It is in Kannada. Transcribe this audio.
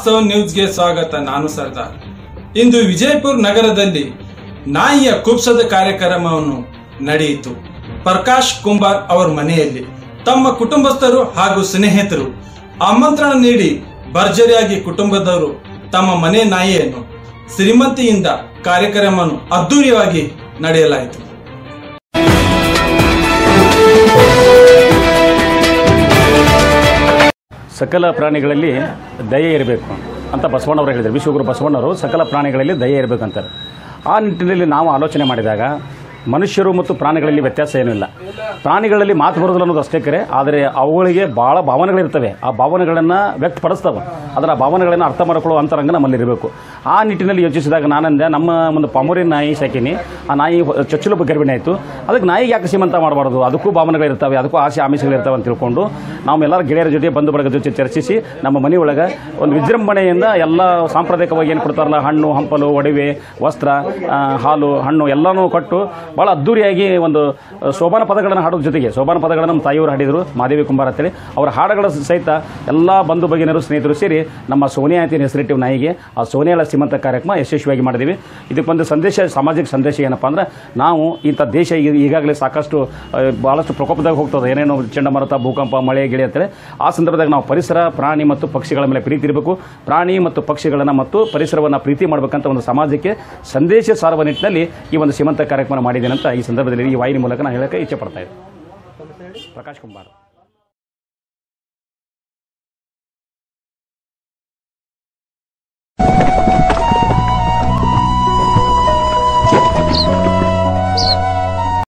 ವಾಸ್ತವ ನ್ಯೂಸ್ಗೆ ಸ್ವಾಗತ. ನಾನು ಸರ್ದಾರ್. ಇಂದು ವಿಜಯಪುರ ನಗರದಲ್ಲಿ ನಾಯಿಯ ಕುಪ್ಸದ ಕಾರ್ಯಕ್ರಮವನ್ನು ನಡೆಯಿತು. ಪ್ರಕಾಶ್ ಕುಂಬಾರ್ ಅವರ ಮನೆಯಲ್ಲಿ ತಮ್ಮ ಕುಟುಂಬಸ್ಥರು ಹಾಗೂ ಸ್ನೇಹಿತರು ಆಮಂತ್ರಣ ನೀಡಿ ಭರ್ಜರಿಯಾಗಿ ಕುಟುಂಬದವರು ತಮ್ಮ ಮನೆ ನಾಯಿಯನ್ನು ಶ್ರೀಮಂತಿಯಿಂದ ಕಾರ್ಯಕ್ರಮವನ್ನು ಅದ್ದೂರಿಯಾಗಿ ನಡೆಯಲಾಯಿತು. ಸಕಲ ಪ್ರಾಣಿಗಳಲ್ಲಿ ದಯೆ ಇರಬೇಕು ಅಂತ ಬಸವಣ್ಣವರು ಹೇಳಿದರು. ವಿಶ್ವಗುರು ಬಸವಣ್ಣವರು ಸಕಲ ಪ್ರಾಣಿಗಳಲ್ಲಿ ದಯೆ ಇರಬೇಕಂತಾರೆ. ಆ ನಿಟ್ಟಿನಲ್ಲಿ ನಾವು ಆಲೋಚನೆ ಮಾಡಿದಾಗ ಮನುಷ್ಯರು ಮತ್ತು ಪ್ರಾಣಿಗಳಲ್ಲಿ ವ್ಯತ್ಯಾಸ ಏನೂ ಇಲ್ಲ. ಪ್ರಾಣಿಗಳಲ್ಲಿ ಮಾತು ಬರೋದಿಲ್ಲ ಅನ್ನೋದು ಅಷ್ಟೇ ಕರೆ. ಆದರೆ ಅವುಗಳಿಗೆ ಭಾಳ ಭಾವನೆಗಳಿರ್ತವೆ. ಆ ಭಾವನೆಗಳನ್ನು ವ್ಯಕ್ತಪಡಿಸ್ತವೆ. ಅದರ ಭಾವನೆಗಳನ್ನು ಅರ್ಥ ಮಾಡಿಕೊಳ್ಳುವ ಅಂತರಂಗ ನಮ್ಮಲ್ಲಿರಬೇಕು. ಆ ನಿಟ್ಟಿನಲ್ಲಿ ಯೋಚಿಸಿದಾಗ ನಾನಂದೆ, ನಮ್ಮ ಒಂದು ಪಾಮೂರಿನ ನಾಯಿ ಸಾಕಿನಿ, ಆ ನಾಯಿ ಚೊಚ್ಚಲು ಗರ್ಭಿಣಿ ಆಯಿತು. ಅದಕ್ಕೆ ನಾಯಿಗೆ ಯಾಕೆ ಸೀಮಂತ ಮಾಡಬಾರ್ದು? ಅದಕ್ಕೂ ಭಾವನೆಗಳಿರ್ತವೆ, ಅದಕ್ಕೂ ಆಸೆ, ಆಮಿಷಗಳಿರ್ತವೆ ಅಂತ ತಿಳ್ಕೊಂಡು ನಾವು ಎಲ್ಲರ ಗೆಳೆಯರ ಜೊತೆ ಬಂದು ಬಳಗದ ಜೊತೆ ಚರ್ಚಿಸಿ ನಮ್ಮ ಮನೆಯೊಳಗೆ ಒಂದು ವಿಜೃಂಭಣೆಯಿಂದ ಎಲ್ಲ ಸಾಂಪ್ರದಾಯಿಕವಾಗಿ ಏನು ಕೊಡ್ತಾರಲ್ಲ, ಹಣ್ಣು, ಹಂಪಲು, ಒಡವೆ, ವಸ್ತ್ರ ಹಾಲು, ಹಣ್ಣು ಎಲ್ಲನೂ ಕೊಟ್ಟು ಭಾಳ ಅದ್ದೂರಿಯಾಗಿ ಒಂದು ಶೋಭಾನ ಪದಗಳನ್ನು ಹಾಡೋದ್ರ ಜೊತೆಗೆ ಶೋಭಾನ ಪದಗಳನ್ನು ನಮ್ಮ ತಾಯಿಯವರು ಹಾಡಿದರು ಮಾದೇವಿ ಕುಂಬಾರ ಅಂತೇಳಿ. ಅವರ ಹಾಡುಗಳ ಸಹಿತ ಎಲ್ಲ ಬಂಧು ಬಗೆನರು ಸ್ನೇಹಿತರು ಸೇರಿ ನಮ್ಮ ಸೋನಿಯಾ ಅಂತ ಹೆಸರಿಟ್ಟಿವ್ ನಾಯಿಗೆ, ಆ ಸೋನಿಯಾಳ ಸೀಮಂತ ಕಾರ್ಯಕ್ರಮ ಯಶಸ್ವಿಯಾಗಿ ಮಾಡಿದೀವಿ. ಇದಕ್ಕೆ ಒಂದು ಸಂದೇಶ, ಸಾಮಾಜಿಕ ಸಂದೇಶ ಏನಪ್ಪ ಅಂದ್ರೆ, ನಾವು ಇಂಥ ದೇಶ ಈಗ, ಈಗಾಗಲೇ ಸಾಕಷ್ಟು ಭಾಳಷ್ಟು ಪ್ರಕೋಪದಾಗ ಹೋಗ್ತದೆ. ಏನೇನೋ ಚಂಡಮಾರುತ, ಭೂಕಂಪ, ಮಳೆ, ಗಿಳಿ ಅಂತೇಳಿ. ಆ ಸಂದರ್ಭದಾಗ ನಾವು ಪರಿಸರ, ಪ್ರಾಣಿ ಮತ್ತು ಪಕ್ಷಿಗಳ ಮೇಲೆ ಪ್ರೀತಿ ಇರಬೇಕು. ಪ್ರಾಣಿ ಮತ್ತು ಪಕ್ಷಿಗಳನ್ನು ಮತ್ತು ಪರಿಸರವನ್ನು ಪ್ರೀತಿ ಮಾಡಬೇಕಂತ ಒಂದು ಸಮಾಜಕ್ಕೆ ಸಂದೇಶ ಸಾರುವ ನಿಟ್ಟಿನಲ್ಲಿ ಈ ಒಂದು ಸೀಮಂತ ಕಾರ್ಯಕ್ರಮ ಮಾಡಿದ್ದೇನೆ ಅಂತ ಈ ಸಂದರ್ಭದಲ್ಲಿ ಈ ವಾಹಿನಿ ಮೂಲಕ ನಾನು ಹೇಳಕ್ಕೆ ಇಚ್ಛೆ ಪಡ್ತಾ ಇದ್ದೀನಿ ಪ್ರಕಾಶ್ ಕುಮಾರ್